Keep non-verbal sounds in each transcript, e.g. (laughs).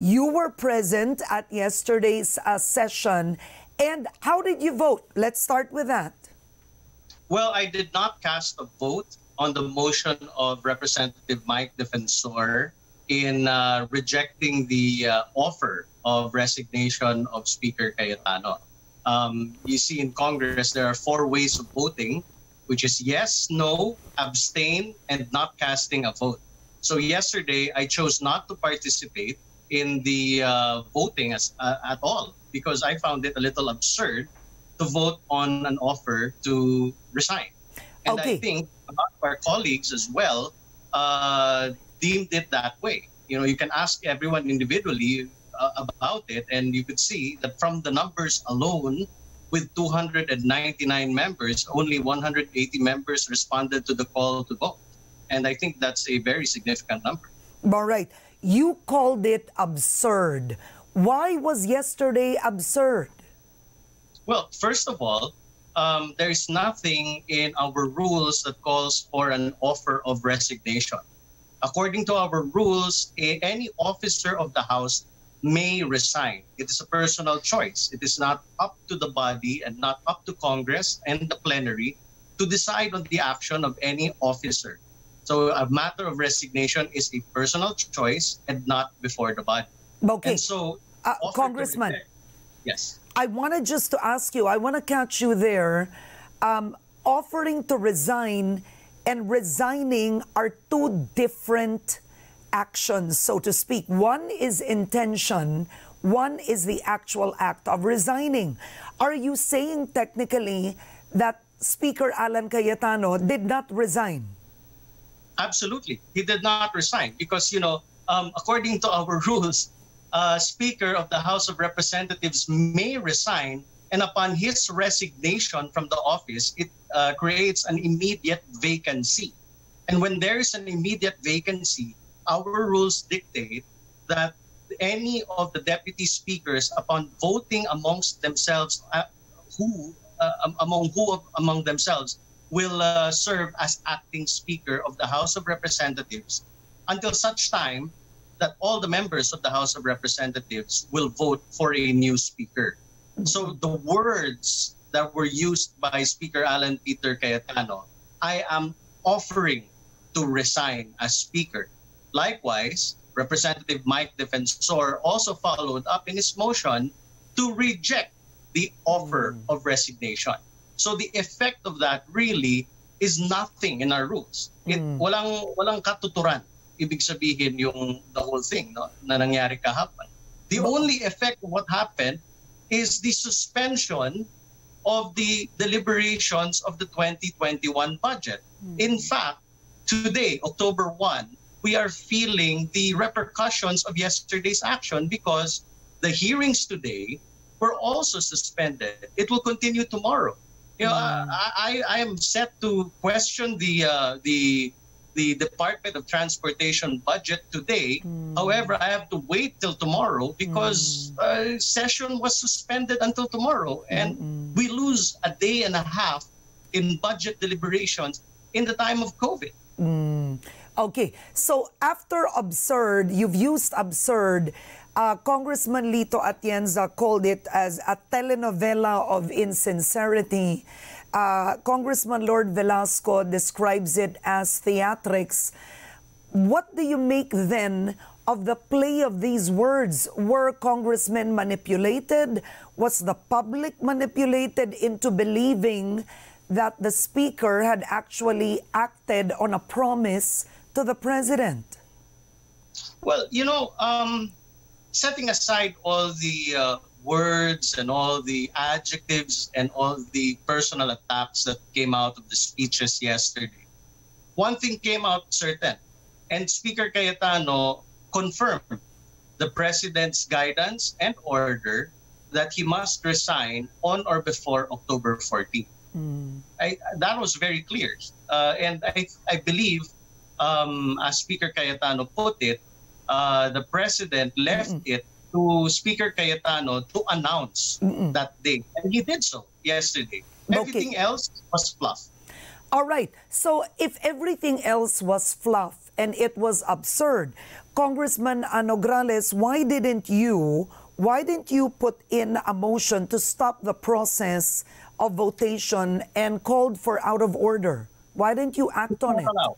You were present at yesterday's uh, session, and how did you vote? Let's start with that. Well, I did not cast a vote on the motion of Representative Mike Defensor in uh, rejecting the uh, offer of resignation of Speaker Cayetano. Um, you see, in Congress, there are four ways of voting, which is yes, no, abstain, and not casting a vote. So yesterday, I chose not to participate in the uh, voting as, uh, at all because I found it a little absurd to vote on an offer to resign. And Okay. I think a lot of our colleagues as well uh, deemed it that way. You know, you can ask everyone individually uh, about it, and you could see that from the numbers alone, with 299 members, only 180 members responded to the call to vote. And I think that's a very significant number. All right. You called it absurd. Why was yesterday absurd? Well, first of all, um, there is nothing in our rules that calls for an offer of resignation. According to our rules, a- any officer of the House may resign. It is a personal choice. It is not up to the body and not up to Congress and the plenary to decide on the action of any officer. So a matter of resignation is a personal choice and not before the body. Okay. And so, Uh, Congressman. Yes. I wanted just to ask you, I want to catch you there. Um, offering to resign and resigning are two different actions, so to speak. One is intention, one is the actual act of resigning. Are you saying technically that Speaker Alan Cayetano did not resign? Absolutely. He did not resign because, you know, um, according to our (laughs) rules, uh, Speaker of the House of Representatives may resign, and upon his resignation from the office, it uh, creates an immediate vacancy. And when there is an immediate vacancy, our rules dictate that any of the deputy speakers, upon voting amongst themselves, uh, who uh, among who among themselves will uh, serve as acting speaker of the House of Representatives until such time that all the members of the House of Representatives will vote for a new speaker. So the words that were used by Speaker Alan Peter Cayetano, I am offering to resign as speaker. Likewise, Representative Mike Defensor also followed up in his motion to reject the offer of resignation. So the effect of that really is nothing in our rules. It Mm. walang walang katuturan. Ibig sabihin yung the whole thing no, na nangyari kahapon. The only effect of what happened is the suspension of the deliberations of the 2021 budget. In fact, today, October 1, we are feeling the repercussions of yesterday's action because the hearings today were also suspended. It will continue tomorrow. You know, Mm. I, I, I am set to question the uh, the the Department of Transportation budget today. However, I have to wait till tomorrow because uh, session was suspended until tomorrow, and we lose a day and a half in budget deliberations in the time of COVID. Mm. Okay, so after absurd, you've used absurd. Uh, Congressman Lito Atienza called it as a telenovela of insincerity. Uh, Congressman Lord Velasco describes it as theatrics. What do you make then of the play of these words? Were congressmen manipulated? Was the public manipulated into believing that the speaker had actually acted on a promise to the president? Well, you know, um, setting aside all the uh, words and all the adjectives and all the personal attacks that came out of the speeches yesterday, one thing came out certain, and Speaker Cayetano confirmed the president's guidance and order that he must resign on or before October 14th. I, that was very clear. Uh, and I, I believe, um, as Speaker Cayetano put it, uh, the president left it to Speaker Cayetano to announce that day. And he did so yesterday. Okay. Everything else was fluff. All right. So if everything else was fluff and it was absurd. Congressman Nograles, why didn't you why didn't you put in a motion to stop the process of votation and called for out of order? Why didn't you act on it? Allowed.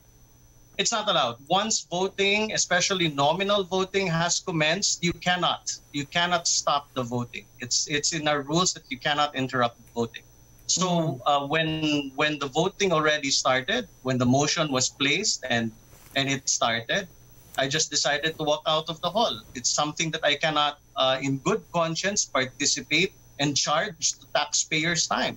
It's not allowed. Once voting, especially nominal voting, has commenced, you cannot. You cannot stop the voting. It's it's in our rules that you cannot interrupt voting. So uh, when when the voting already started, when the motion was placed and and it started, I just decided to walk out of the hall. It's something that I cannot, uh, in good conscience, participate and charge the taxpayers' time.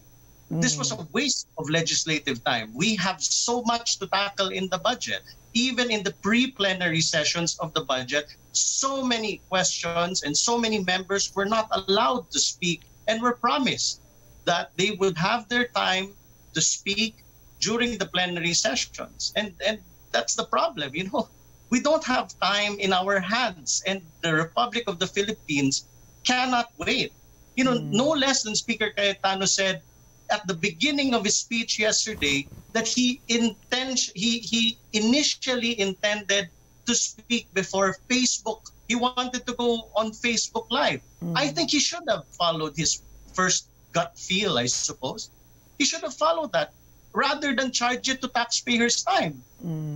This was mm. a waste of legislative time. We have so much to tackle in the budget. Even in the pre-plenary sessions of the budget, so many questions and so many members were not allowed to speak and were promised that they would have their time to speak during the plenary sessions. And and that's the problem, you know. We don't have time in our hands and the Republic of the Philippines cannot wait. You know, mm. no less than Speaker Cayetano said at the beginning of his speech yesterday that he intend he he initially intended to speak before Facebook. He wanted to go on Facebook Live. I think he should have followed his first gut feel, I suppose. He should have followed that rather than charge it to taxpayers' time.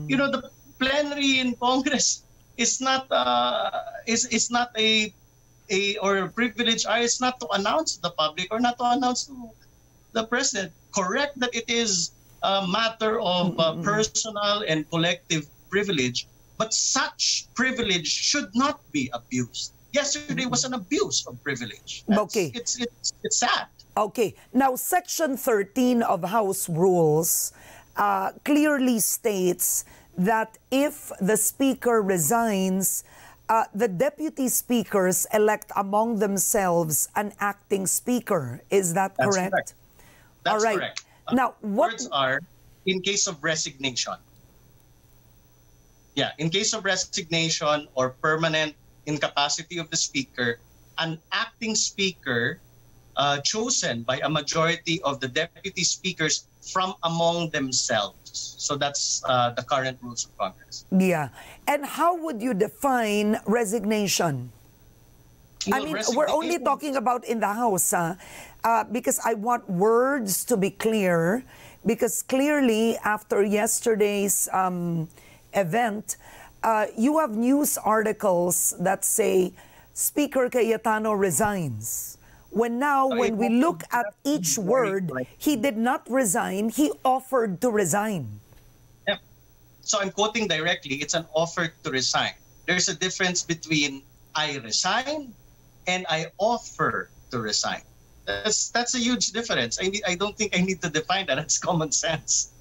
You know, the plenary in Congress is not uh, is is not a a or a privilege. Uh, it's not to announce to the public or not to announce to the president. Correct that it is a matter of uh, personal and collective privilege, but such privilege should not be abused. Yesterday was an abuse of privilege. That's- Okay. It's, it's, it's sad. Okay. Now, Section 13 of House Rules uh, clearly states that if the Speaker resigns, uh, the deputy speakers elect among themselves an acting Speaker. Is that That's correct? correct. That's All right. correct. Now, what- words are in case of resignation. Yeah, in case of resignation or permanent incapacity of the speaker, an acting speaker uh, chosen by a majority of the deputy speakers from among themselves. So that's uh, the current rules of Congress. Yeah. And how would you define resignation? I mean, we're only talking about in the House, huh? uh, because I want words to be clear. Because clearly, after yesterday's um, event, uh, you have news articles that say Speaker Cayetano resigns. When now, when we look at each word, he did not resign, he offered to resign. Yep. So I'm quoting directly, it's an offer to resign. There's a difference between I resign and I offer to resign. That's that's a huge difference. I I don't think I need to define that. That's common sense.